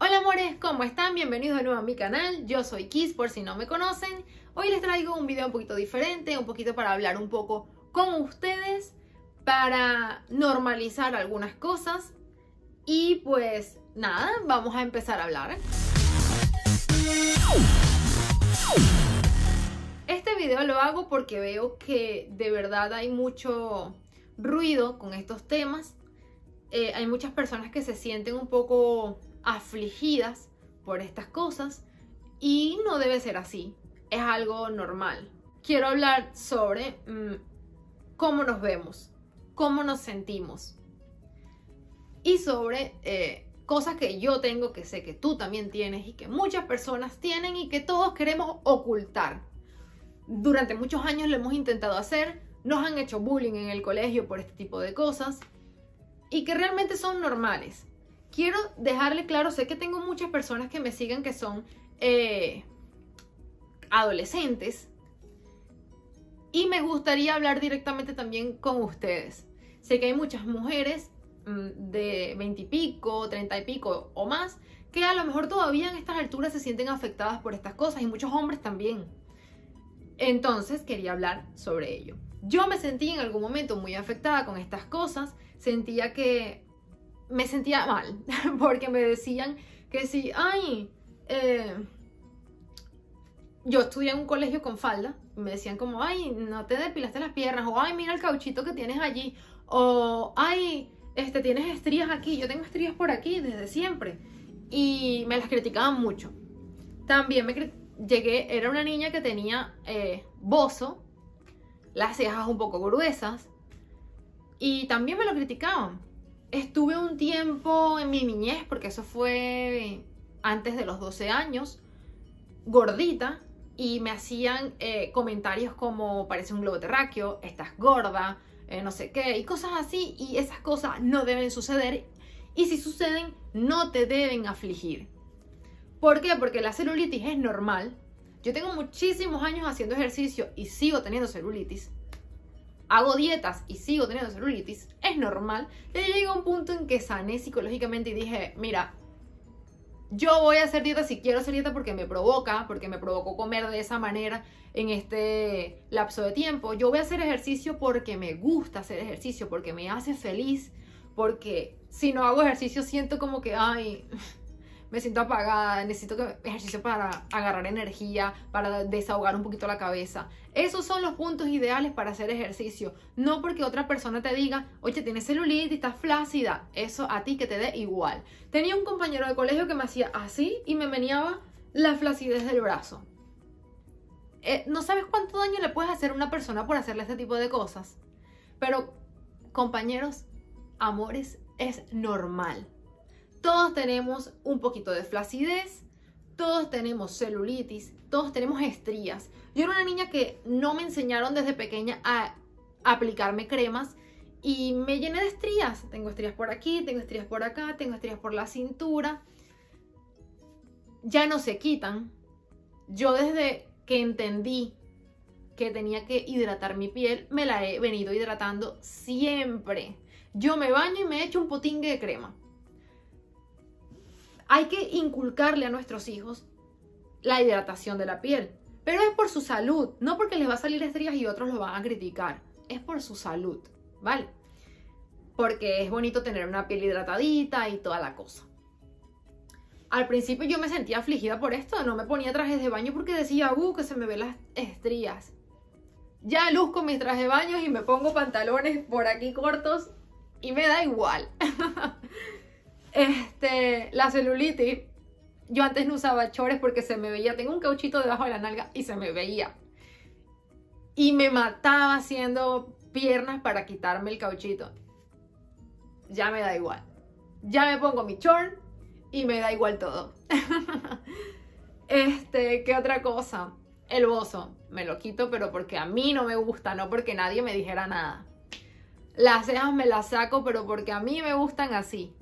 Hola amores, ¿cómo están? Bienvenidos de nuevo a mi canal. Yo soy Kiss por si no me conocen. Hoy les traigo un video un poquito diferente, un poquito para hablar un poco con ustedes, para normalizar algunas cosas. Y pues nada, vamos a empezar a hablar. Este video lo hago porque veo que de verdad hay mucho ruido con estos temas. Eh, hay muchas personas que se sienten un poco afligidas por estas cosas y no debe ser así, es algo normal. Quiero hablar sobre mm, cómo nos vemos, cómo nos sentimos y sobre eh, cosas que yo tengo, que sé que tú también tienes y que muchas personas tienen y que todos queremos ocultar. Durante muchos años lo hemos intentado hacer, nos han hecho bullying en el colegio por este tipo de cosas y que realmente son normales quiero dejarle claro, sé que tengo muchas personas que me siguen que son eh, adolescentes y me gustaría hablar directamente también con ustedes. Sé que hay muchas mujeres mm, de 20 y pico, 30 y pico o más que a lo mejor todavía en estas alturas se sienten afectadas por estas cosas y muchos hombres también. Entonces quería hablar sobre ello. Yo me sentí en algún momento muy afectada con estas cosas, sentía que me sentía mal porque me decían que si, ay, eh, yo estudié en un colegio con falda, me decían como, ay, no te depilaste las piernas, o ay, mira el cauchito que tienes allí, o ay, este, tienes estrías aquí, yo tengo estrías por aquí desde siempre. Y me las criticaban mucho. También me llegué, era una niña que tenía eh, bozo, las cejas un poco gruesas, y también me lo criticaban. Estuve un tiempo en mi niñez, porque eso fue antes de los 12 años, gordita, y me hacían eh, comentarios como parece un globo terráqueo, estás gorda, eh, no sé qué, y cosas así, y esas cosas no deben suceder, y si suceden, no te deben afligir. ¿Por qué? Porque la celulitis es normal. Yo tengo muchísimos años haciendo ejercicio y sigo teniendo celulitis hago dietas y sigo teniendo celulitis, es normal. Ya llegué a un punto en que sané psicológicamente y dije, mira, yo voy a hacer dieta si quiero hacer dieta porque me provoca, porque me provocó comer de esa manera en este lapso de tiempo. Yo voy a hacer ejercicio porque me gusta hacer ejercicio, porque me hace feliz, porque si no hago ejercicio siento como que, ay, me siento apagada, necesito ejercicio para agarrar energía, para desahogar un poquito la cabeza. Esos son los puntos ideales para hacer ejercicio. No porque otra persona te diga, oye, tienes celulitis, estás flácida. Eso a ti que te dé igual. Tenía un compañero de colegio que me hacía así y me meneaba la flacidez del brazo. Eh, no sabes cuánto daño le puedes hacer a una persona por hacerle este tipo de cosas. Pero, compañeros, amores, es normal todos tenemos un poquito de flacidez, todos tenemos celulitis, todos tenemos estrías. Yo era una niña que no me enseñaron desde pequeña a aplicarme cremas y me llené de estrías. Tengo estrías por aquí, tengo estrías por acá, tengo estrías por la cintura. Ya no se quitan. Yo desde que entendí que tenía que hidratar mi piel, me la he venido hidratando siempre. Yo me baño y me echo un potingue de crema. Hay que inculcarle a nuestros hijos la hidratación de la piel. Pero es por su salud, no porque les va a salir estrías y otros lo van a criticar. Es por su salud, ¿vale? Porque es bonito tener una piel hidratadita y toda la cosa. Al principio yo me sentía afligida por esto, no me ponía trajes de baño porque decía, uh, que se me ven las estrías. Ya luzco mis trajes de baño y me pongo pantalones por aquí cortos y me da igual. Este, la celulitis, yo antes no usaba chores porque se me veía, tengo un cauchito debajo de la nalga y se me veía. Y me mataba haciendo piernas para quitarme el cauchito. Ya me da igual. Ya me pongo mi short y me da igual todo. este, ¿qué otra cosa? El bozo. Me lo quito, pero porque a mí no me gusta, no porque nadie me dijera nada. Las cejas me las saco, pero porque a mí me gustan así.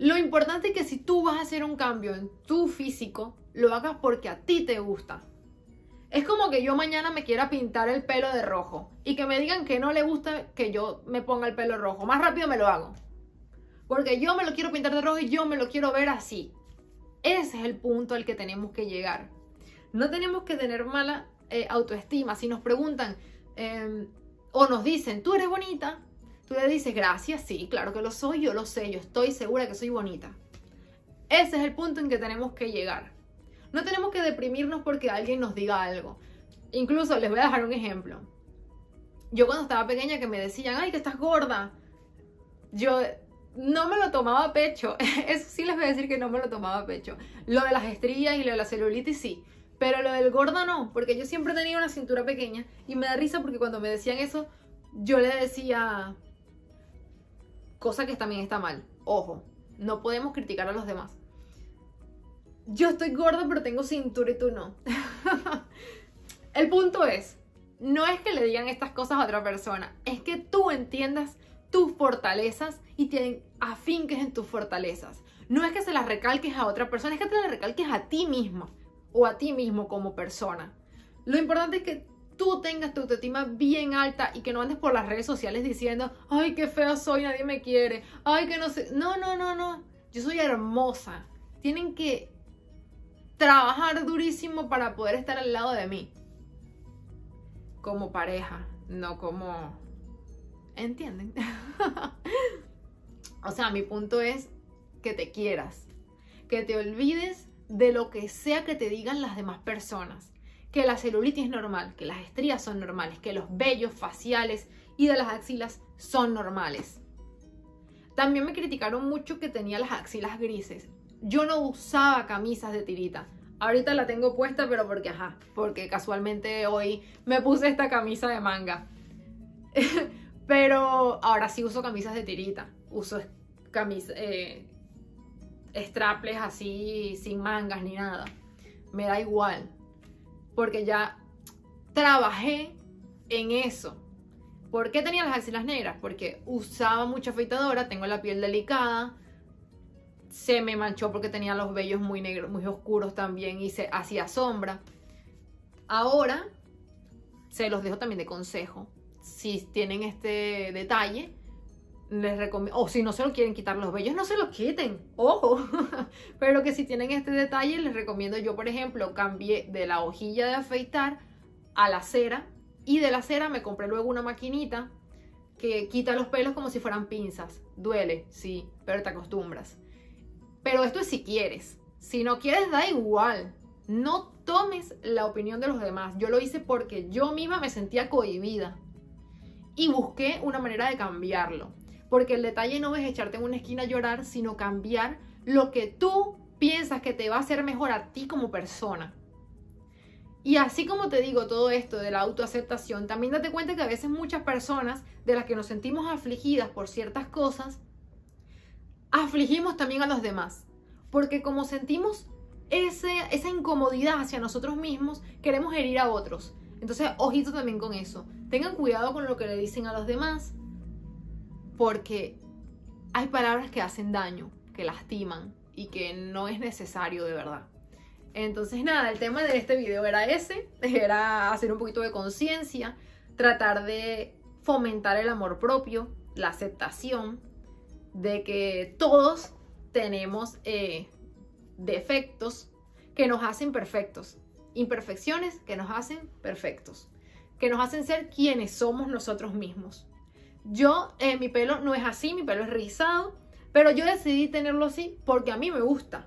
Lo importante es que si tú vas a hacer un cambio en tu físico, lo hagas porque a ti te gusta. Es como que yo mañana me quiera pintar el pelo de rojo y que me digan que no le gusta que yo me ponga el pelo rojo. Más rápido me lo hago. Porque yo me lo quiero pintar de rojo y yo me lo quiero ver así. Ese es el punto al que tenemos que llegar. No tenemos que tener mala eh, autoestima. Si nos preguntan em, o nos dicen, tú eres bonita, tú le dices, gracias, sí, claro que lo soy, yo lo sé, yo estoy segura que soy bonita. Ese es el punto en que tenemos que llegar. No tenemos que deprimirnos porque alguien nos diga algo. Incluso les voy a dejar un ejemplo. Yo cuando estaba pequeña que me decían, ay, que estás gorda, yo no me lo tomaba a pecho. Eso sí les voy a decir que no me lo tomaba a pecho. Lo de las estrías y lo de la celulitis sí. Pero lo del gordo no, porque yo siempre tenía una cintura pequeña y me da risa porque cuando me decían eso, yo le decía cosa que también está mal. Ojo, no podemos criticar a los demás. Yo estoy gorda pero tengo cintura y tú no. El punto es, no es que le digan estas cosas a otra persona, es que tú entiendas tus fortalezas y te afinques en tus fortalezas. No es que se las recalques a otra persona, es que te las recalques a ti misma o a ti mismo como persona. Lo importante es que tú tengas tu autoestima bien alta y que no andes por las redes sociales diciendo, ay, qué fea soy, nadie me quiere, ay, que no sé. No, no, no, no. Yo soy hermosa. Tienen que trabajar durísimo para poder estar al lado de mí. Como pareja, no como ¿Entienden? o sea, mi punto es que te quieras, que te olvides de lo que sea que te digan las demás personas, que la celulitis es normal, que las estrías son normales, que los vellos faciales y de las axilas son normales. También me criticaron mucho que tenía las axilas grises. Yo no usaba camisas de tirita. Ahorita la tengo puesta, pero porque, ajá, porque casualmente hoy me puse esta camisa de manga. Pero ahora sí uso camisas de tirita. Uso camisas, eh, straples así, sin mangas ni nada. Me da igual. Porque ya trabajé en eso. ¿Por qué tenía las axilas negras? Porque usaba mucha afeitadora, tengo la piel delicada. Se me manchó porque tenía los vellos muy negros, muy oscuros también y se hacía sombra. Ahora se los dejo también de consejo si tienen este detalle, recomiendo, o si no se lo quieren quitar los vellos, no se los quiten, ojo, pero que si tienen este detalle, les recomiendo yo, por ejemplo, cambié de la hojilla de afeitar a la cera y de la cera me compré luego una maquinita que quita los pelos como si fueran pinzas. Duele, sí, pero te acostumbras. Pero esto es si quieres. Si no quieres, da igual. No tomes la opinión de los demás. Yo lo hice porque yo misma me sentía cohibida y busqué una manera de cambiarlo. Porque el detalle no es echarte en una esquina a llorar, sino cambiar lo que tú piensas que te va a hacer mejor a ti como persona. Y así como te digo todo esto de la autoaceptación, también date cuenta que a veces muchas personas de las que nos sentimos afligidas por ciertas cosas, afligimos también a los demás. Porque como sentimos esa incomodidad hacia nosotros mismos, queremos herir a otros. Entonces, ojito también con eso. Tengan cuidado con lo que le dicen a los demás, porque hay palabras que hacen daño, que lastiman y que no es necesario de verdad. Entonces, nada, el tema de este video era ese, era hacer un poquito de conciencia, tratar de fomentar el amor propio, la aceptación de que todos tenemos eh, defectos que nos hacen perfectos imperfecciones que nos hacen perfectos, que nos hacen ser quienes somos nosotros mismos. Yo, eh, mi pelo no es así, mi pelo es rizado, pero yo decidí tenerlo así porque a mí me gusta.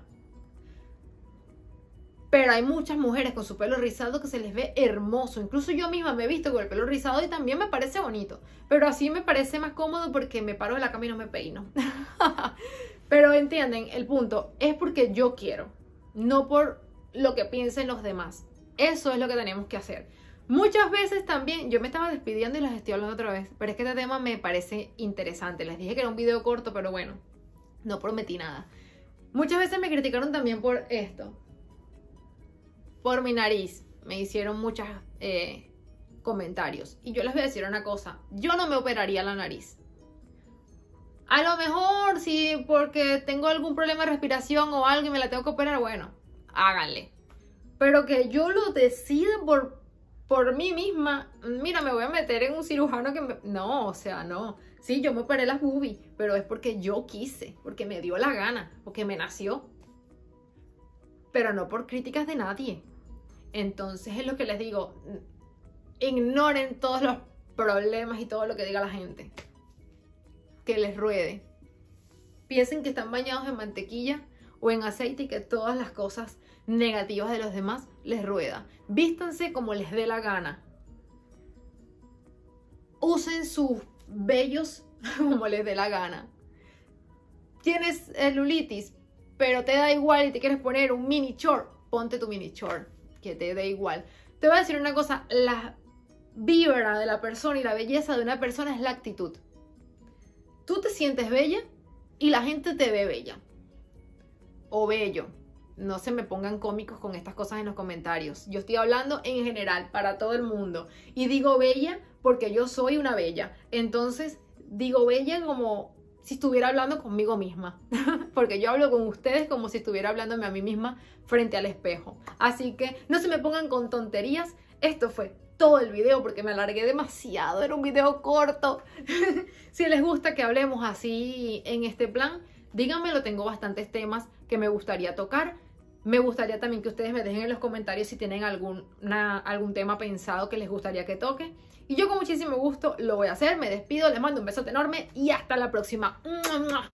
Pero hay muchas mujeres con su pelo rizado que se les ve hermoso. Incluso yo misma me he visto con el pelo rizado y también me parece bonito. Pero así me parece más cómodo porque me paro de la cama y no me peino. pero entienden, el punto es porque yo quiero, no por lo que piensen los demás. Eso es lo que tenemos que hacer. Muchas veces también, yo me estaba despidiendo y les estoy hablando otra vez, pero es que este tema me parece interesante. Les dije que era un video corto, pero bueno, no prometí nada. Muchas veces me criticaron también por esto, por mi nariz. Me hicieron muchos eh, comentarios. Y yo les voy a decir una cosa, yo no me operaría la nariz. A lo mejor, si porque tengo algún problema de respiración o algo y me la tengo que operar, bueno, háganle. Pero que yo lo decida por, por mí misma, mira, me voy a meter en un cirujano que me... No, o sea, no. Sí, yo me operé las boobies, pero es porque yo quise, porque me dio la gana, porque me nació. pero no por críticas de nadie. Entonces es lo que les digo, ignoren todos los problemas y todo lo que diga la gente. Que les ruede. Piensen que están bañados en mantequilla o en aceite y que todas las cosas negativas de los demás les rueda. Vístanse como les dé la gana. Usen sus vellos como les dé la gana. Tienes celulitis, pero te da igual y te quieres poner un mini short, ponte tu mini short, que te dé igual. Te voy a decir una cosa, la vibra de la persona y la belleza de una persona es la actitud. Tú te sientes bella y la gente te ve bella o bello. No se me pongan cómicos con estas cosas en los comentarios. Yo estoy hablando en general para todo el mundo. Y digo bella porque yo soy una bella. Entonces digo bella como si estuviera hablando conmigo misma. porque yo hablo con ustedes como si estuviera hablándome a mí misma frente al espejo. Así que no se me pongan con tonterías. Esto fue todo el video porque me alargué demasiado. Era un video corto. si les gusta que hablemos así en este plan, díganmelo. Tengo bastantes temas que me gustaría tocar. Me gustaría también que ustedes me dejen en los comentarios si tienen algún, algún tema pensado que les gustaría que toque. Y yo con muchísimo gusto lo voy a hacer. Me despido, les mando un besote enorme y hasta la próxima.